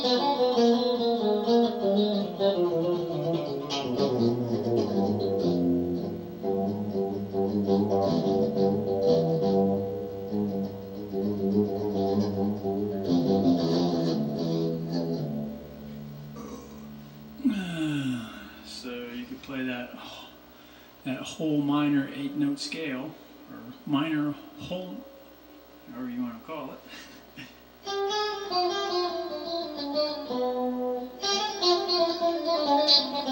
Ah, whole minor eight note scale or minor whole however you want to call it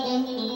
Musik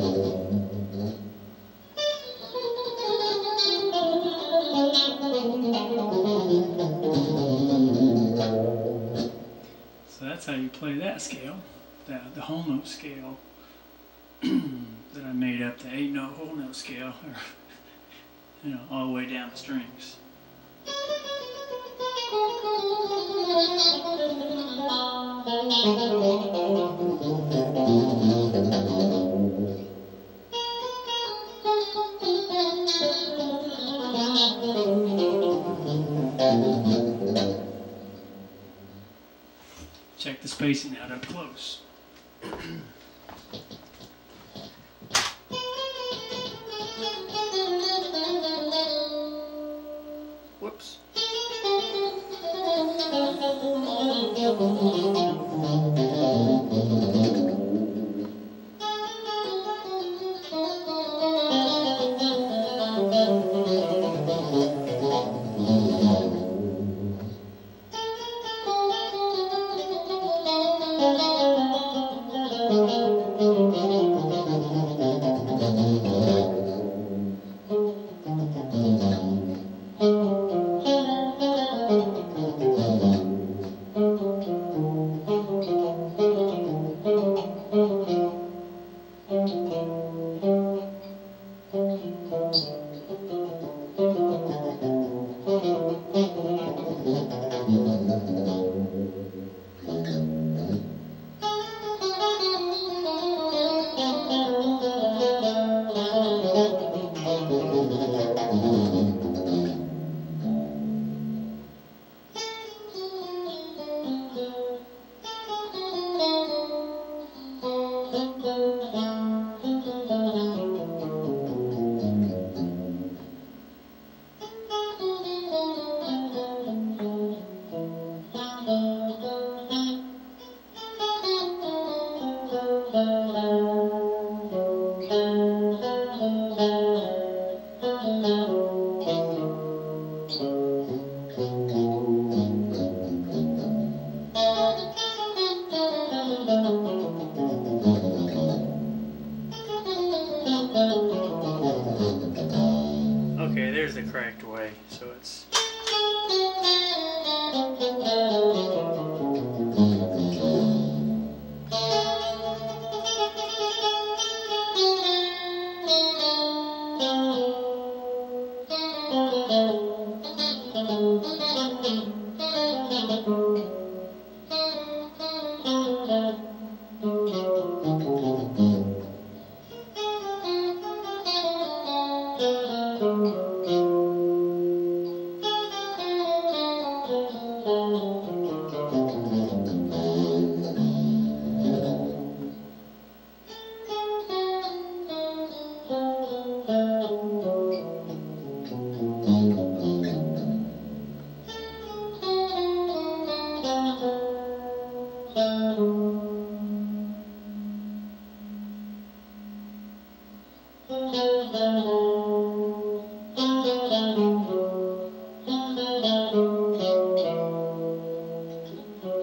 that scale, the, the whole note scale that I made up, the eight note whole note scale, or, you know, all the way down the strings. Check the spacing out up close. Whoops.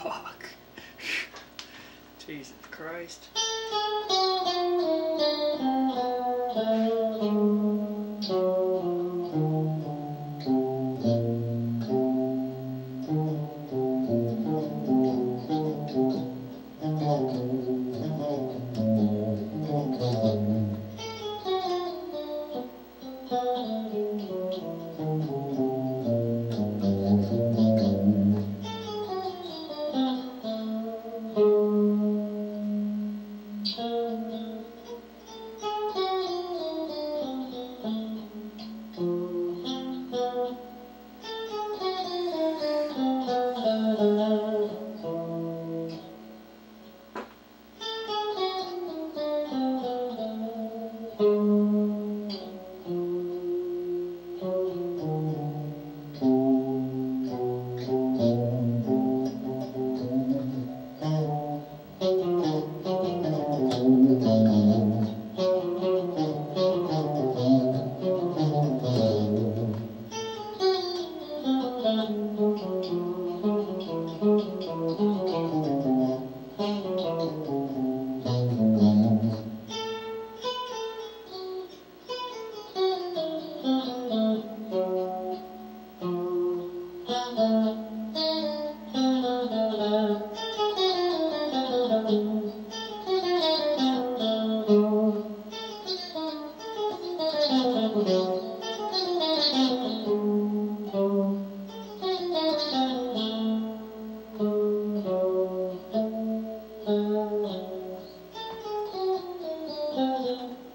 Fuck. Jesus Christ. Well, there It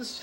is.